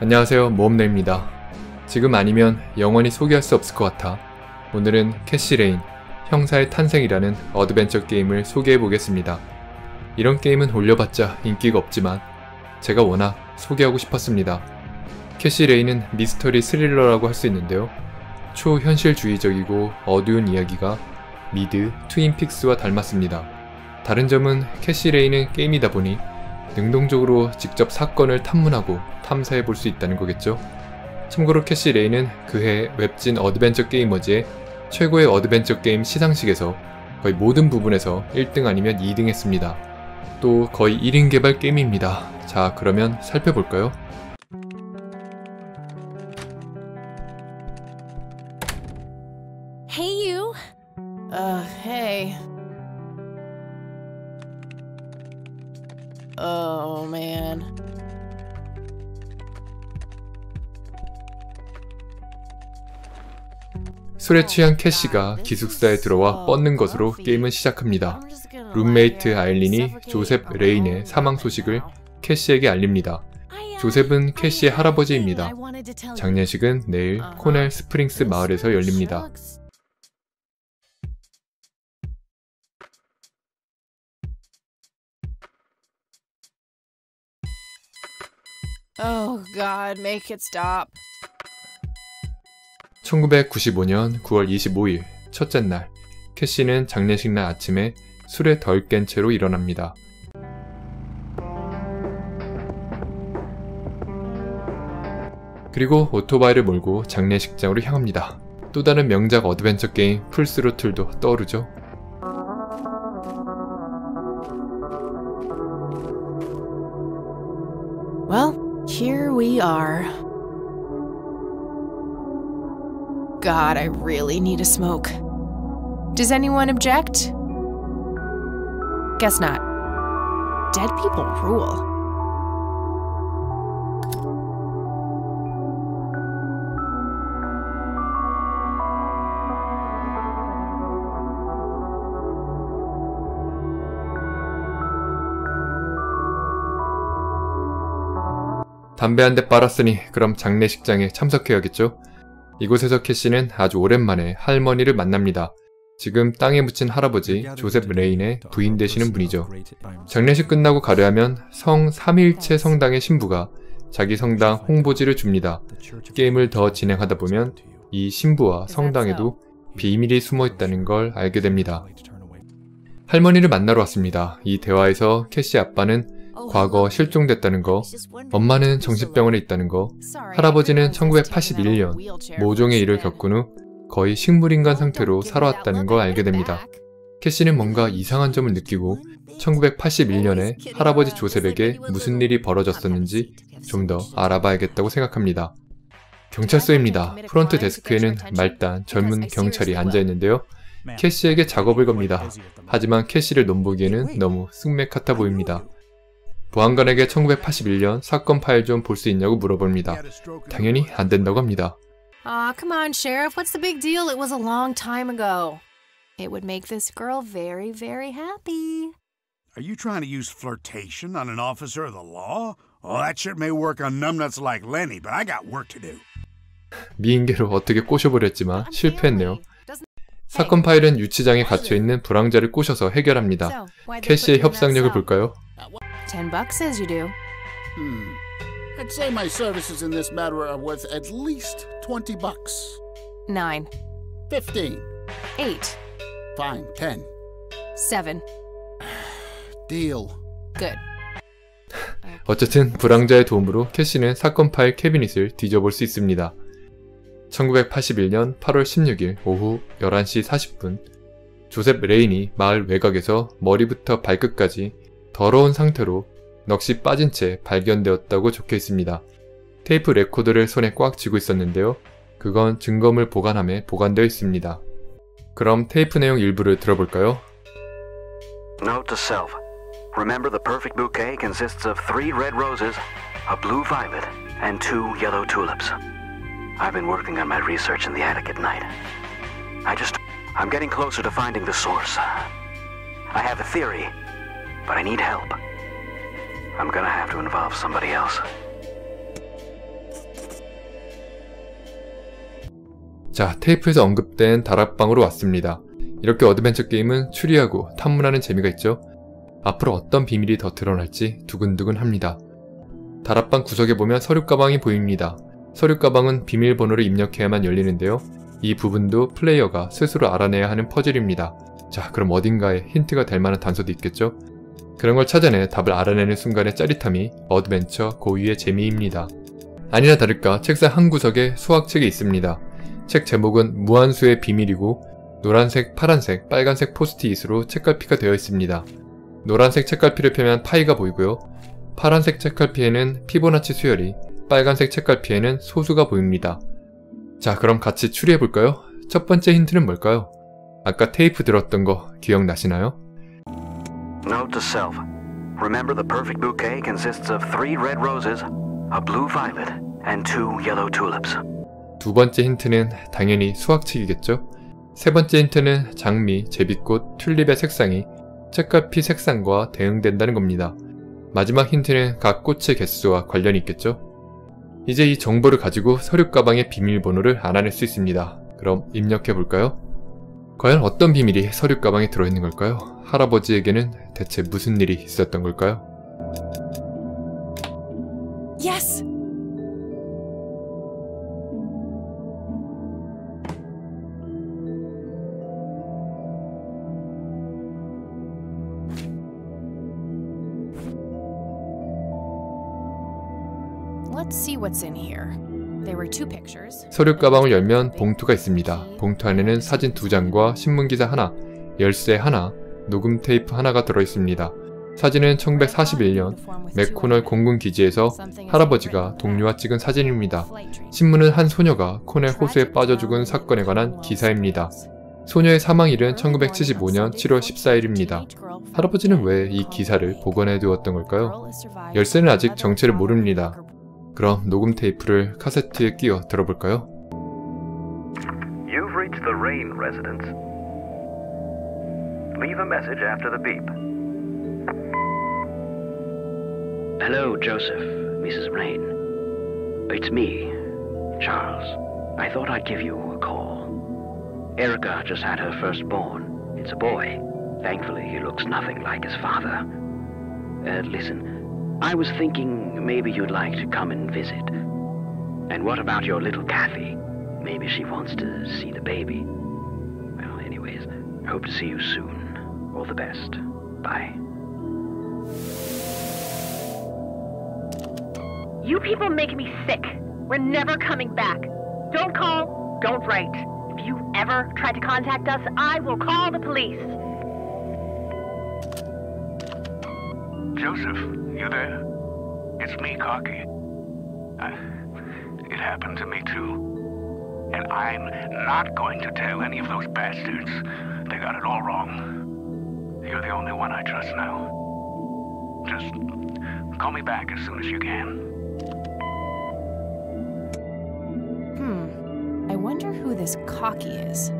안녕하세요 모험내입니다. 지금 아니면 영원히 소개할 수 없을 것 같아 오늘은 캐시레인 형사의 탄생이라는 어드벤처 게임을 소개해 보겠습니다. 이런 게임은 올려봤자 인기가 없지만 제가 워낙 소개하고 싶었습니다. 캐시레인은 미스터리 스릴러라고 할 수 있는데요. 초현실주의적이고 어두운 이야기가 미드, 트윈픽스와 닮았습니다. 다른 점은 캐시레인은 게임이다 보니 능동적으로 직접 사건을 탐문하고 탐사해 볼 수 있다는 거겠죠. 참고로 캐시레인은 그해 웹진 어드벤처 게이머즈의 최고의 어드벤처 게임 시상식에서 거의 모든 부분에서 1등 아니면 2등 했습니다. 또 거의 1인 개발 게임입니다. 자, 그러면 살펴볼까요? Hey, you. Uh, hey. Man. 술에 취한 캐시가 기숙사에 들어와 뻗는 것으로 게임은 시작합니다. 룸메이트 아일린이 조셉 레인의 사망 소식을 캐시에게 알립니다. 조셉은 캐시의 할아버지입니다. 장례식은 내일 코넬 스프링스 마을에서 열립니다. Oh, God, make it stop. 1995년 9월 25일 첫째 날 캐시는 장례식 날 아침에 술에 덜 깬 채로 일어납니다. 그리고 오토바이를 몰고 장례식장으로 향합니다. 또 다른 명작 어드벤처 게임 풀스로틀도 떠오르죠. Here we are. God, I really need a smoke. Does anyone object? Guess not. Dead people rule. 담배 한 대 빨았으니 그럼 장례식장에 참석해야겠죠? 이곳에서 캐시는 아주 오랜만에 할머니를 만납니다. 지금 땅에 묻힌 할아버지 조셉 레인의 부인 되시는 분이죠. 장례식 끝나고 가려하면 성 삼위일체 성당의 신부가 자기 성당 홍보지를 줍니다. 게임을 더 진행하다 보면 이 신부와 성당에도 비밀이 숨어 있다는 걸 알게 됩니다. 할머니를 만나러 왔습니다. 이 대화에서 캐시 아빠는 과거 실종됐다는 거, 엄마는 정신병원에 있다는 거, 할아버지는 1981년 모종의 일을 겪은 후 거의 식물인간 상태로 살아왔다는 걸 알게 됩니다. 캐시는 뭔가 이상한 점을 느끼고 1981년에 할아버지 조셉에게 무슨 일이 벌어졌었는지 좀 더 알아봐야겠다고 생각합니다. 경찰서입니다. front desk에는 말단 젊은 경찰이 앉아있는데요. 캐시에게 작업을 겁니다. 하지만 캐시를 넘보기에는 너무 쓱맥 같아 보입니다. 보안관에게 1981년 사건 파일 좀 볼 수 있냐고 물어봅니다. 당연히 안 된다고 합니다. Aw, come on, Sheriff. What's the big deal? It was a long time ago. It would make this girl very, very happy. Are you trying to use flirtation on an officer of the law? Oh, that shit may work on numbnuts like Lenny, but I got work to do. 미인계로 어떻게 꼬셔버렸지만 실패했네요. 사건 파일은 유치장에 갇혀있는 불황자를 꼬셔서 해결합니다. 캐시의 협상력을? 볼까요? Ten bucks says you do. Hmm. I'd say my services in this matter are worth at least 20 bucks. Nine, 15. eight, Fine, 10. seven. Deal. Good. 어쨌든 불황자의 도움으로 캐시는 사건 파일 캐비닛을 뒤져볼 수 있습니다. 1981년 8월 16일 오후 11시 40분 조셉 레인이 마을 외곽에서 머리부터 발끝까지 더러운 상태로 넋이 빠진 채 발견되었다고 적혀 있습니다. 테이프 레코더를 손에 꽉 쥐고 있었는데요. 그건 증거물 보관함에 보관되어 있습니다. 그럼 테이프 내용 일부를 들어볼까요? Note to self. Remember the perfect bouquet consists of three red roses, a blue violet, and two yellow tulips. I've been working on my research in the attic at night. I just. I'm getting closer to finding the source. I have a theory, But I need help. I'm gonna have to involve somebody else. 자, 테이프에서 언급된 다락방으로 왔습니다. 이렇게 어드벤처 게임은 추리하고 탐문하는 재미가 있죠. 앞으로 어떤 비밀이 더 드러날지 두근두근 합니다. 다락방 구석에 보면 서류 가방이 보입니다. 서류 가방은 비밀번호를 입력해야만 열리는데요. 이 부분도 플레이어가 스스로 알아내야 하는 퍼즐입니다. 자, 그럼 어딘가에 힌트가 될 만한 단서도 있겠죠? 그런 걸 찾아내 답을 알아내는 순간의 짜릿함이 어드벤처 고유의 재미입니다. 아니나 다를까 책상 한 구석에 수학책이 있습니다. 책 제목은 무한수의 비밀이고 노란색, 파란색, 빨간색 포스트잇으로 책갈피가 되어 있습니다. 노란색 책갈피를 펴면 파이가 보이고요. 파란색 책갈피에는 피보나치 수열이, 빨간색 책갈피에는 소수가 보입니다. 자, 그럼 같이 추리해볼까요? 첫 번째 힌트는 뭘까요? 아까 테이프 들었던 거 기억나시나요? Note to self. Remember the perfect bouquet consists of three red roses, a blue violet, and two yellow tulips. 두 번째 힌트는 당연히 수학책이겠죠? 세 번째 힌트는 장미, 제비꽃, 튤립의 색상이 책갈피 색상과 대응된다는 겁니다. 마지막 힌트는 각 꽃의 개수와 관련이 있겠죠? 이제 이 정보를 가지고 서류 가방의 비밀번호를 알아낼 수 있습니다. 그럼 입력해 볼까요? 과연 어떤 비밀이 서류 가방에 들어있는 걸까요? 할아버지에게는 대체 무슨 일이 있었던 걸까요? Yes! Let's see what's in here. 서류 가방을 열면 봉투가 있습니다. 봉투 안에는 사진 두 장과 신문기사 하나, 열쇠 하나, 녹음 테이프 하나가 들어있습니다. 사진은 1941년 맥코널 공군 기지에서 할아버지가 동료와 찍은 사진입니다. 신문은 한 소녀가 코넬 호수에 빠져 죽은 사건에 관한 기사입니다. 소녀의 사망일은 1975년 7월 14일입니다. 할아버지는 왜 이 기사를 복원해 두었던 걸까요? 열쇠는 아직 정체를 모릅니다. 그럼 녹음 테이프를 카세트에 끼워 들어볼까요? You've reached the Rain residence. Leave a message after the beep. Hello, Joseph, Mrs. Rain. It's me, Charles. I thought I'd give you a call. Erica just had her firstborn. It's a boy. Thankfully, he looks nothing like his father. Uh, listen, I was thinking maybe you'd like to come and visit. And what about your little Kathy? Maybe she wants to see the baby. Well, anyways, hope to see you soon. All the best. Bye. You people make me sick. We're never coming back. Don't call, don't write. If you ever try to contact us, I will call the police. Joseph, you there? It's me, Cocky. I, it happened to me too. And I'm not going to tell any of those bastards. They got it all wrong. You're the only one I trust now. Just call me back as soon as you can. Hmm. I wonder who this cocky is.